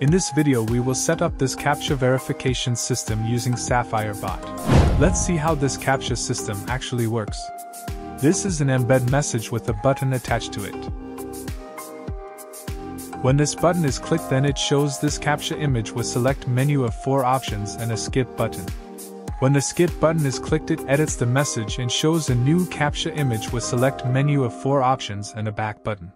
In this video we will set up this CAPTCHA verification system using Sapphire Bot. Let's see how this CAPTCHA system actually works. This is an embed message with a button attached to it. When this button is clicked then it shows this CAPTCHA image with select menu of 4 options and a skip button. When the skip button is clicked it edits the message and shows a new CAPTCHA image with select menu of 4 options and a back button.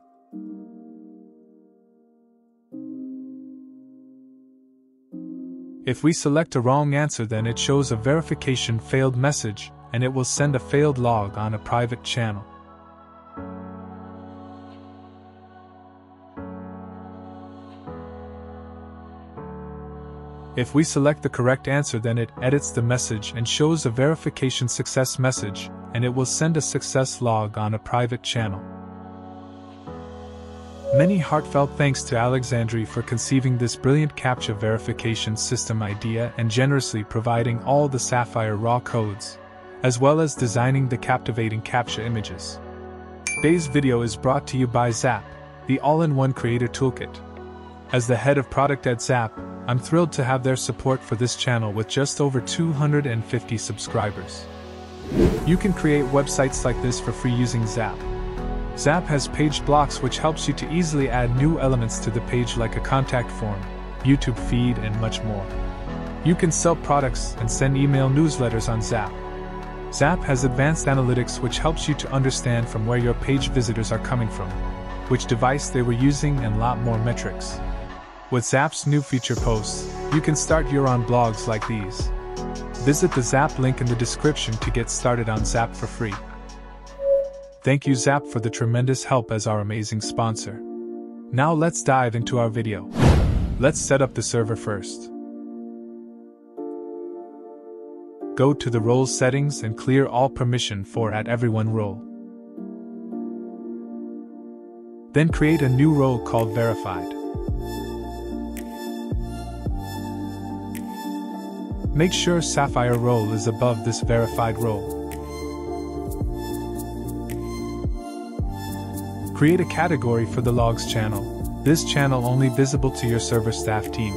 If we select a wrong answer then it shows a verification failed message and it will send a failed log on a private channel. If we select the correct answer then it edits the message and shows a verification success message, and it will send a success log on a private channel. Many heartfelt thanks to Alexandre for conceiving this brilliant CAPTCHA verification system idea and generously providing all the Sapphire raw codes, as well as designing the captivating CAPTCHA images. Today's video is brought to you by Zaap, the all-in-one creator toolkit. As the head of product at Zaap, I'm thrilled to have their support for this channel with just over 250 subscribers. You can create websites like this for free using Zaap. Zaap has page blocks which helps you to easily add new elements to the page like a contact form, YouTube feed, and much more. You can sell products and send email newsletters on Zaap. Zaap has advanced analytics which helps you to understand from where your page visitors are coming from, which device they were using, and lot more metrics. With Zaap's new feature posts, you can start your own blogs like these. Visit the Zaap link in the description to get started on Zaap for free. Thank you Zaap for the tremendous help as our amazing sponsor. Now let's dive into our video. Let's set up the server first. Go to the role settings and clear all permission for at everyone role. Then create a new role called verified. Make sure Sapphire role is above this verified role. Create a category for the logs channel. This channel only visible to your server staff team.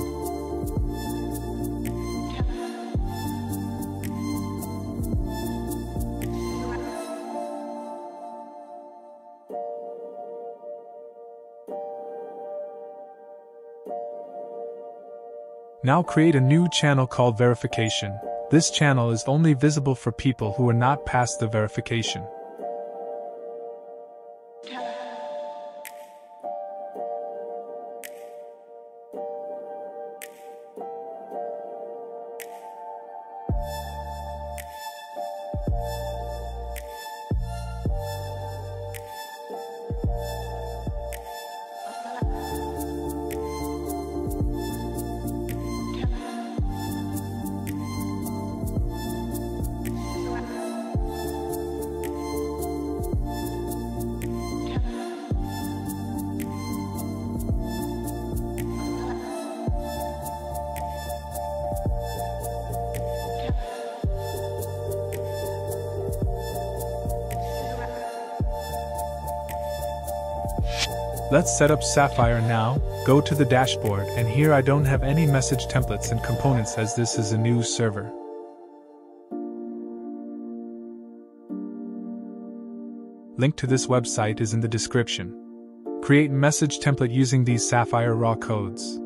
Now create a new channel called Verification. This channel is only visible for people who are not past the verification. Let's set up Sapphire now, go to the dashboard and here I don't have any message templates and components as this is a new server. Link to this website is in the description. Create message template using these Sapphire raw codes.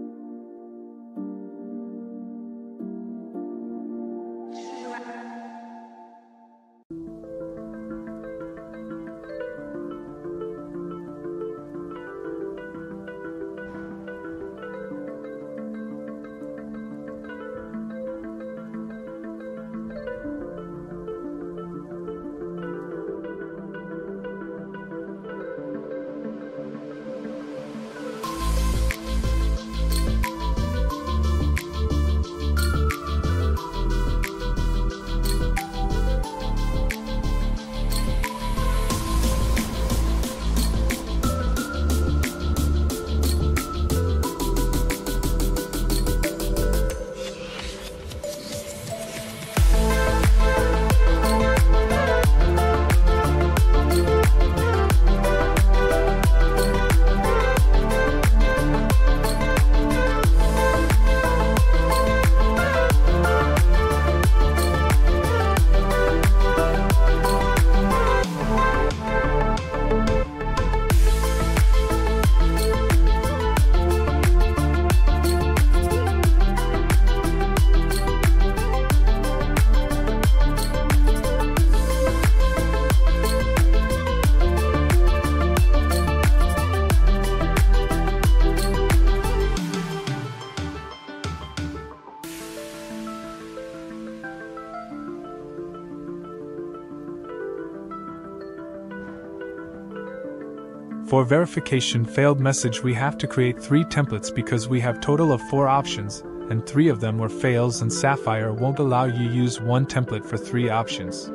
For verification failed message we have to create 3 templates because we have total of 4 options, and 3 of them were fails and Sapphire won't allow you use one template for 3 options.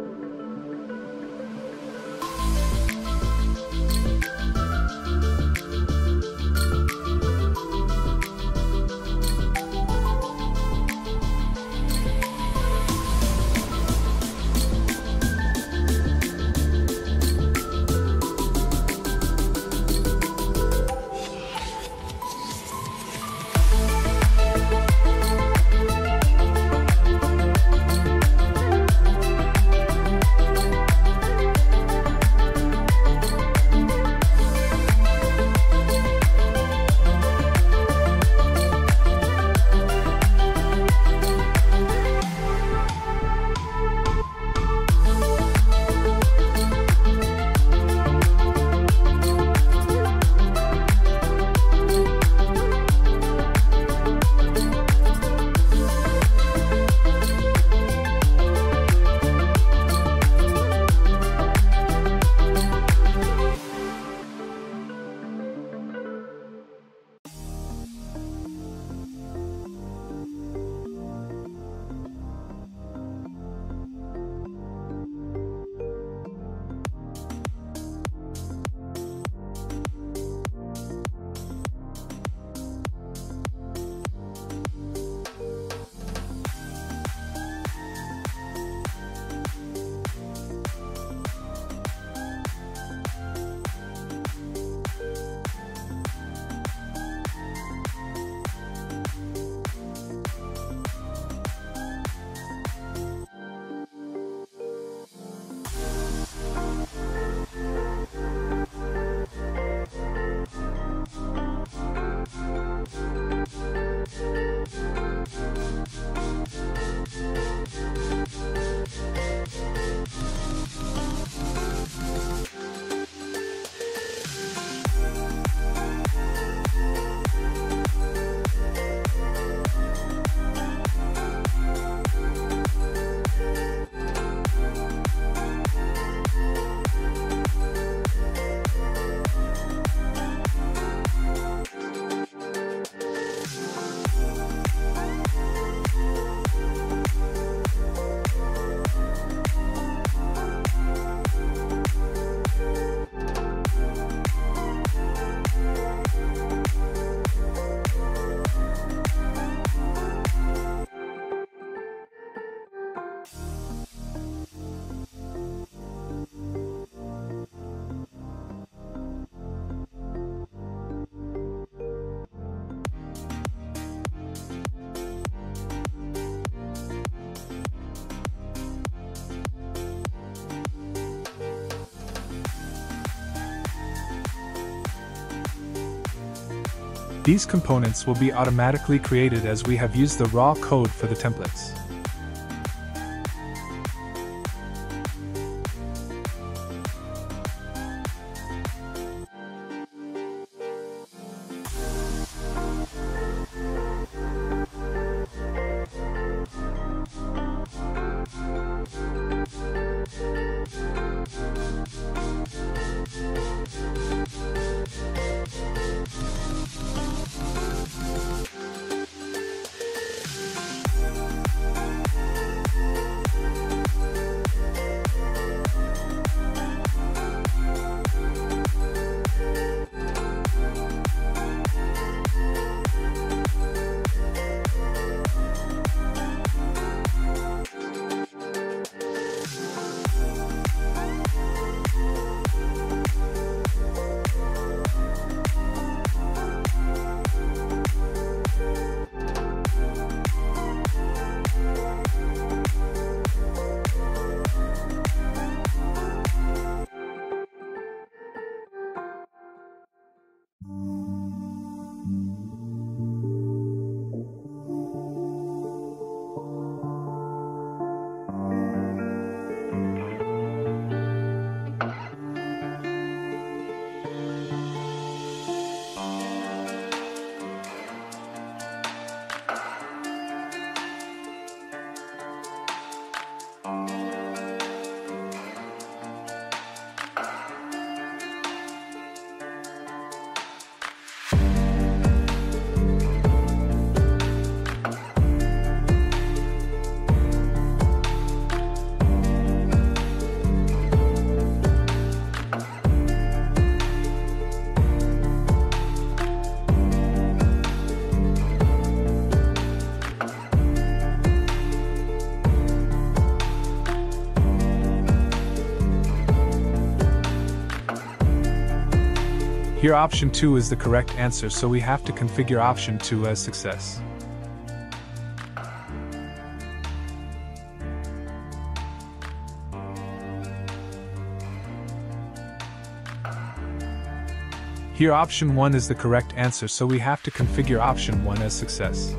These components will be automatically created as we have used the raw code for the templates. Here option 2 is the correct answer so we have to configure option 2 as success. Here option 1 is the correct answer so we have to configure option 1 as success.